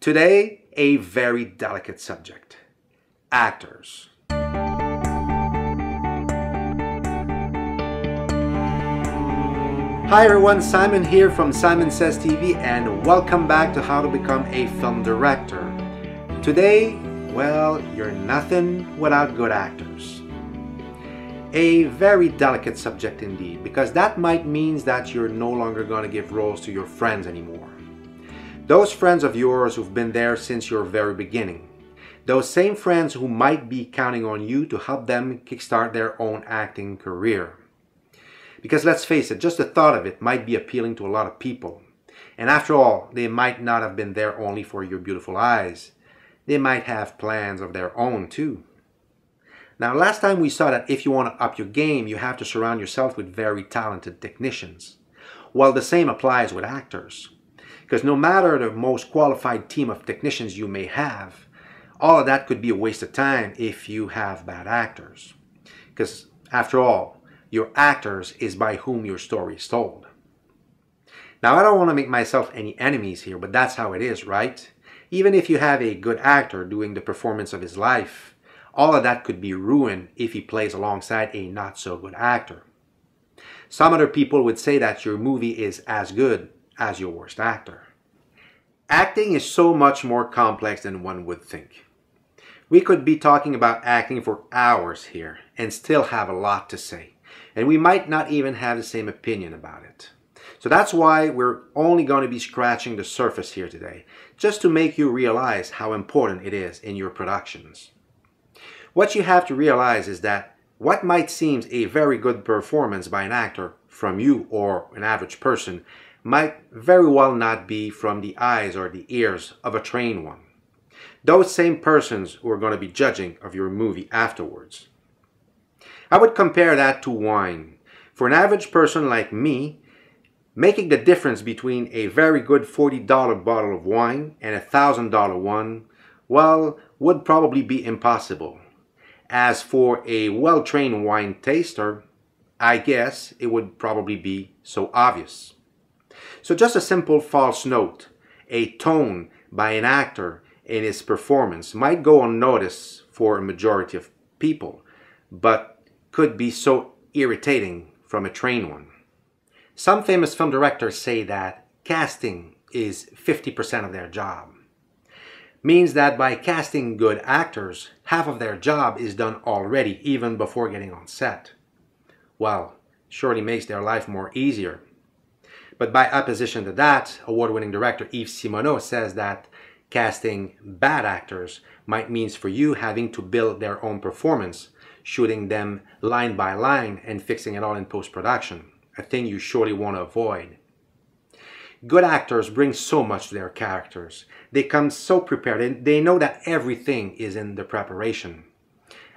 Today, a very delicate subject actors. Hi everyone, Symon here from Symon Says TV and welcome back to How to Become a Film Director. Today, well, you're nothing without good actors. A very delicate subject indeed, because that might mean that you're no longer going to give roles to your friends anymore. Those friends of yours who've been there since your very beginning. Those same friends who might be counting on you to help them kickstart their own acting career. Because let's face it, just the thought of it might be appealing to a lot of people. And after all, they might not have been there only for your beautiful eyes. They might have plans of their own too. Now, last time we saw that if you want to up your game, you have to surround yourself with very talented technicians. Well, the same applies with actors. Because no matter the most qualified team of technicians you may have, all of that could be a waste of time if you have bad actors. Because after all, your actors is by whom your story is told. Now, I don't want to make myself any enemies here, but that's how it is, right? Even if you have a good actor doing the performance of his life, all of that could be ruined if he plays alongside a not so good actor. Some other people would say that your movie is as good as your worst actor. Acting is so much more complex than one would think. We could be talking about acting for hours here and still have a lot to say and we might not even have the same opinion about it. So that's why we're only going to be scratching the surface here today, just to make you realize how important it is in your productions. What you have to realize is that what might seem a very good performance by an actor from you or an average person might very well not be from the eyes or the ears of a trained one. Those same persons who are going to be judging of your movie afterwards. I would compare that to wine. For an average person like me, making the difference between a very good $40 bottle of wine and a $1,000 one, well, would probably be impossible. As for a well-trained wine taster, I guess it would probably be so obvious. So just a simple false note, a tone by an actor in his performance might go unnoticed for a majority of people, but could be so irritating from a trained one. Some famous film directors say that casting is 50% of their job. Means that by casting good actors, half of their job is done already even before getting on set. Well, surely makes their life more easier. But by opposition to that, award-winning director Yves Simoneau says that casting bad actors might means for you having to build their own performance shooting them line by line and fixing it all in post-production, a thing you surely want to avoid. Good actors bring so much to their characters. They come so prepared and they know that everything is in the preparation.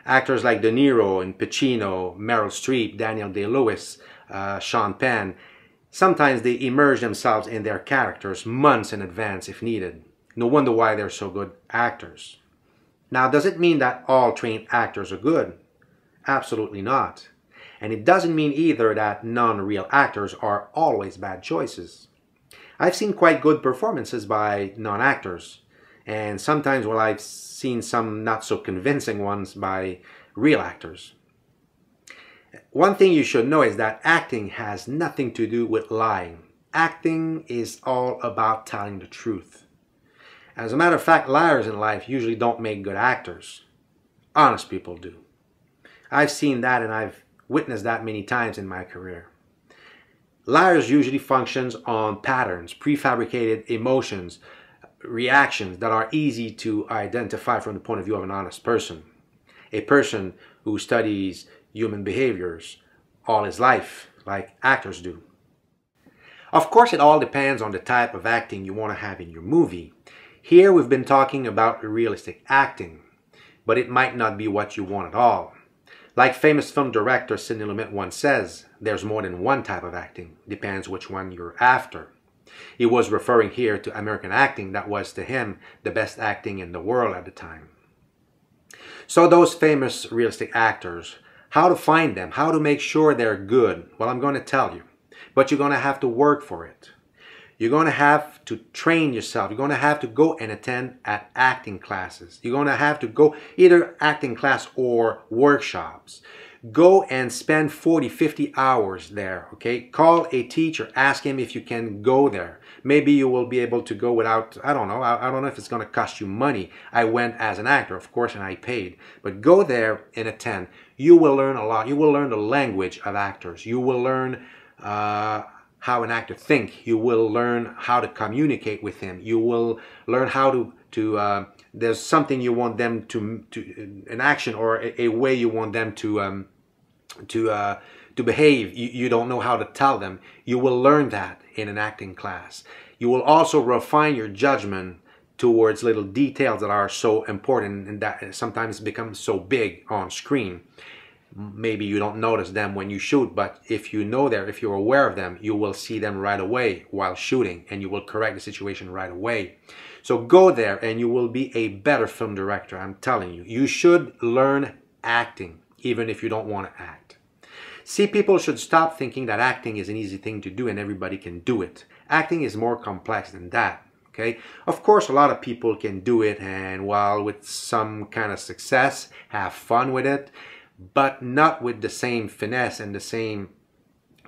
Actors like De Niro and Pacino, Meryl Streep, Daniel Day-Lewis, uh, Sean Penn, sometimes they immerse themselves in their characters months in advance if needed. No wonder why they're so good actors. Now, does it mean that all trained actors are good? Absolutely not. And it doesn't mean either that non-real actors are always bad choices. I've seen quite good performances by non-actors, and sometimes well I've seen some not so convincing ones by real actors. One thing you should know is that acting has nothing to do with lying. Acting is all about telling the truth. As a matter of fact, liars in life usually don't make good actors. Honest people do. I've seen that and I've witnessed that many times in my career. Liars usually functions on patterns, prefabricated emotions, reactions that are easy to identify from the point of view of an honest person. A person who studies human behaviors all his life, like actors do. Of course, it all depends on the type of acting you want to have in your movie. Here we've been talking about realistic acting, but it might not be what you want at all. Like famous film director Sidney Lumet once says, there's more than one type of acting, depends which one you're after. He was referring here to American acting that was to him the best acting in the world at the time. So those famous realistic actors, how to find them, how to make sure they're good, well I'm going to tell you. But you're going to have to work for it. You're going to have to train yourself. You're going to have to go and attend at acting classes. You're going to have to go either acting class or workshops. Go and spend 40, 50 hours there, okay? Call a teacher, ask him if you can go there. Maybe you will be able to go without, I don't know, I, I don't know if it's going to cost you money. I went as an actor, of course, and I paid. But go there and attend. You will learn a lot. You will learn the language of actors. You will learn uh, how an actor think. You will learn how to communicate with him. You will learn how to to uh, there's something you want them to to an action or a, a way you want them to um, to uh, to behave. You, you don't know how to tell them. You will learn that in an acting class. You will also refine your judgment towards little details that are so important and that sometimes become so big on screen maybe you don't notice them when you shoot, but if you know them, if you're aware of them, you will see them right away while shooting and you will correct the situation right away. So go there and you will be a better film director, I'm telling you. You should learn acting, even if you don't want to act. See, people should stop thinking that acting is an easy thing to do and everybody can do it. Acting is more complex than that. Okay, of course, a lot of people can do it, and while with some kind of success, have fun with it but not with the same finesse and the same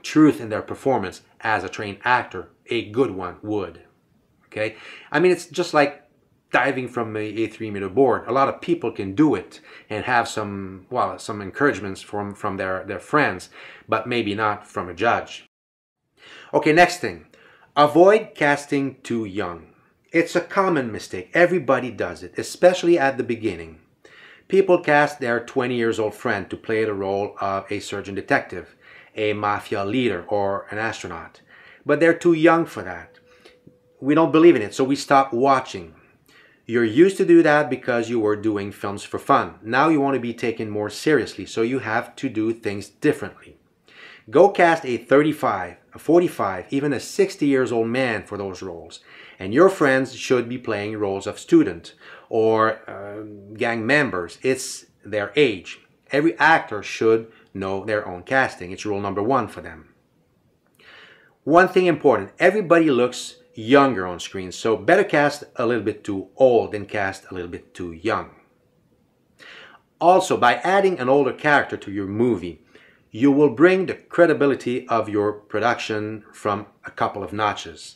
truth in their performance as a trained actor, a good one would. Okay? I mean, it's just like diving from a, a three meter board. A lot of people can do it and have some, well, some encouragements from, from their, their friends, but maybe not from a judge. Okay, next thing. Avoid casting too young. It's a common mistake. Everybody does it, especially at the beginning. People cast their 20 years old friend to play the role of a surgeon detective, a mafia leader, or an astronaut. But they're too young for that. We don't believe in it, so we stop watching. You're used to do that because you were doing films for fun. Now you want to be taken more seriously, so you have to do things differently. Go cast a 35, a 45, even a 60 years old man for those roles. And your friends should be playing roles of student or uh, gang members. It's their age. Every actor should know their own casting. It's rule number one for them. One thing important, everybody looks younger on screen, so better cast a little bit too old than cast a little bit too young. Also, by adding an older character to your movie, you will bring the credibility of your production from a couple of notches.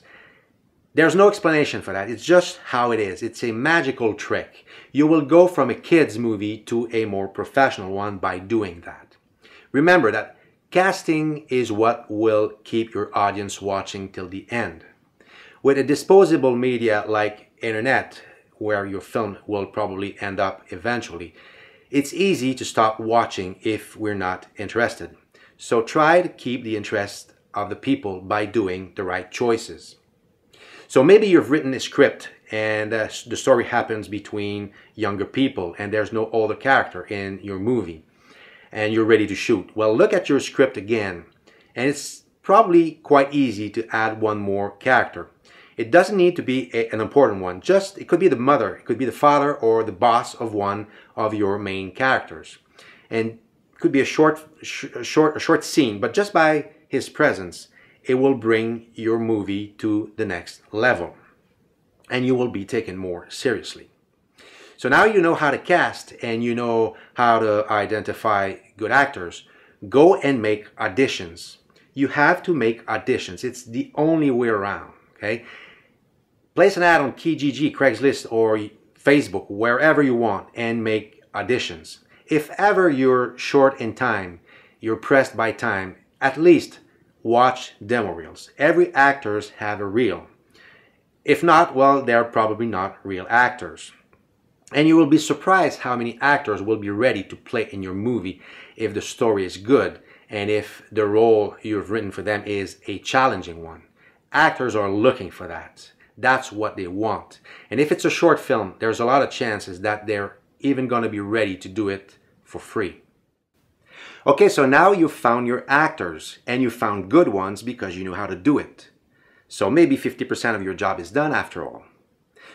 There's no explanation for that. It's just how it is. It's a magical trick. You will go from a kid's movie to a more professional one by doing that. Remember that casting is what will keep your audience watching till the end. With a disposable media like internet, where your film will probably end up eventually, it's easy to stop watching if we're not interested. So try to keep the interest of the people by doing the right choices. So maybe you've written a script and uh, the story happens between younger people and there's no older character in your movie and you're ready to shoot. Well, look at your script again and it's probably quite easy to add one more character. It doesn't need to be a, an important one. Just it could be the mother, it could be the father or the boss of one of your main characters. And it could be a short sh short a short scene, but just by his presence it will bring your movie to the next level and you will be taken more seriously. So now you know how to cast and you know how to identify good actors. Go and make auditions. You have to make auditions. It's the only way around, okay? Place an ad on Kijiji, Craigslist, or Facebook, wherever you want, and make auditions. If ever you're short in time, you're pressed by time, at least watch demo reels. Every actors have a reel. If not, well, they're probably not real actors. And you will be surprised how many actors will be ready to play in your movie if the story is good and if the role you've written for them is a challenging one. Actors are looking for that. That's what they want. And if it's a short film, there's a lot of chances that they're even going to be ready to do it for free. Okay, so now you've found your actors and you found good ones because you knew how to do it. So maybe 50% of your job is done after all.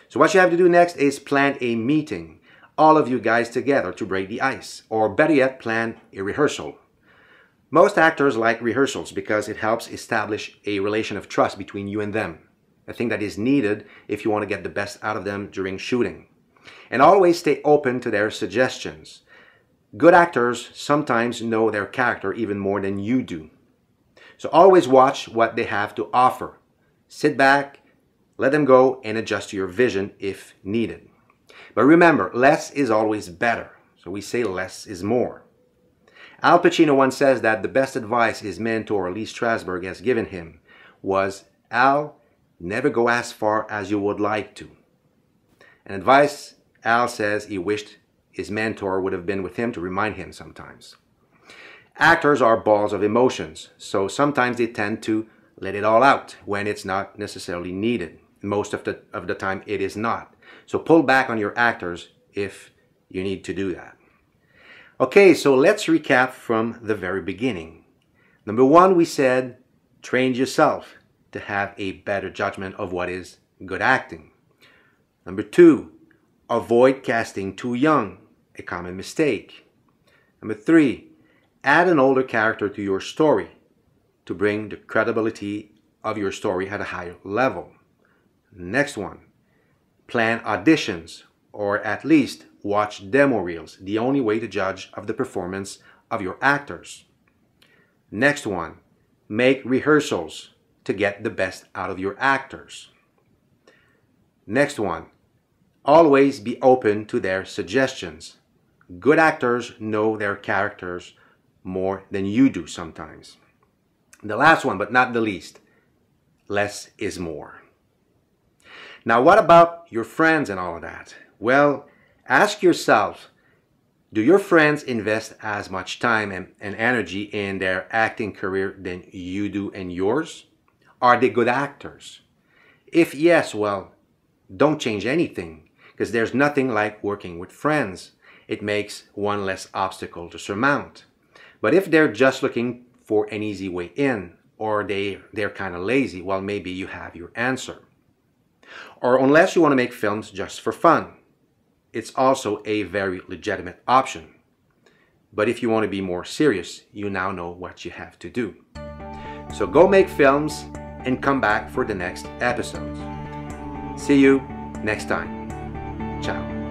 So what you have to do next is plan a meeting, all of you guys together to break the ice, or better yet, plan a rehearsal. Most actors like rehearsals because it helps establish a relation of trust between you and them. A thing that is needed if you want to get the best out of them during shooting. And always stay open to their suggestions. Good actors sometimes know their character even more than you do. So always watch what they have to offer. Sit back, let them go, and adjust your vision if needed. But remember, less is always better. So we say less is more. Al Pacino once says that the best advice his mentor Lee Strasberg has given him was, Al, never go as far as you would like to. An advice Al says he wished his mentor would have been with him to remind him sometimes. Actors are balls of emotions, so sometimes they tend to let it all out when it's not necessarily needed. Most of the, of the time it is not. So pull back on your actors if you need to do that. Okay, so let's recap from the very beginning. Number one, we said train yourself to have a better judgment of what is good acting. Number two, avoid casting too young, a common mistake. Number three, add an older character to your story to bring the credibility of your story at a higher level. Next one, plan auditions or at least watch demo reels, the only way to judge of the performance of your actors. Next one, make rehearsals to get the best out of your actors. Next one, always be open to their suggestions. Good actors know their characters more than you do sometimes. The last one, but not the least, less is more. Now, what about your friends and all of that? Well, ask yourself, do your friends invest as much time and, and energy in their acting career than you do in yours? Are they good actors? If yes, well, don't change anything because there's nothing like working with friends. It makes one less obstacle to surmount. But if they're just looking for an easy way in or they, they're kind of lazy, well, maybe you have your answer. Or unless you want to make films just for fun, it's also a very legitimate option. But if you want to be more serious, you now know what you have to do. So go make films and come back for the next episodes. See you next time. Ciao.